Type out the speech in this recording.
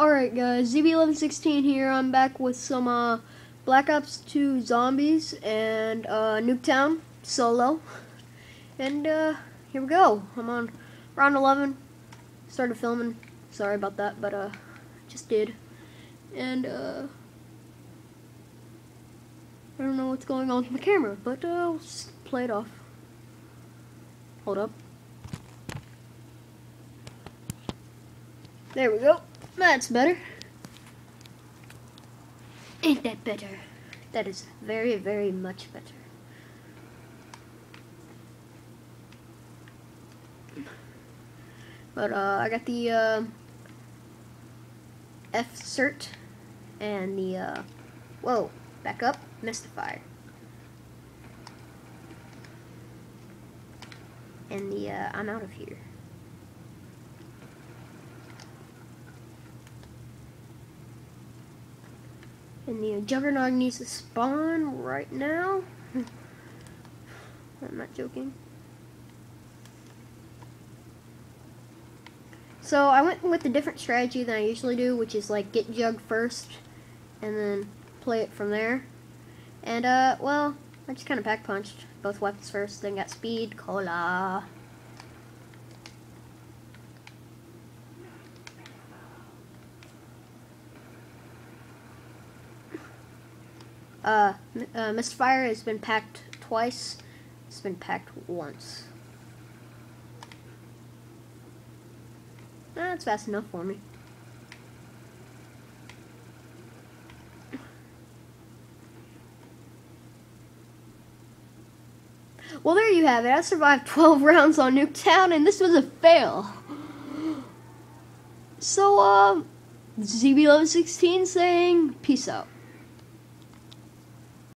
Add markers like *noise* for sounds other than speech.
Alright guys, ZB1116 here. I'm back with some uh, Black Ops 2 Zombies and uh, Nuketown solo. *laughs* And uh, here we go. I'm on round 11. Started filming. Sorry about that, but uh, just did. And uh, I don't know what's going on with my camera, but uh, I'll play it off. Hold up. There we go. That's better. Ain't that better? That is very, very much better. But uh, I got the uh, F cert and the uh, whoa, back up, Mystifier. And the uh, I'm out of here. And the Juggernaut needs to spawn right now. *laughs* I'm not joking. So I went with a different strategy than I usually do, which is like get Jug first and then play it from there. And uh, well, I just kind of pack punched both weapons first, then got speed, cola. Uh, uh, Mystifier has been packed twice. It's been packed once. That's fast enough for me. Well, there you have it. I survived *laughs* 12 rounds on Nuketown, and this was a fail. So, um, ZB1116 saying, peace out.